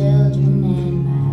children and my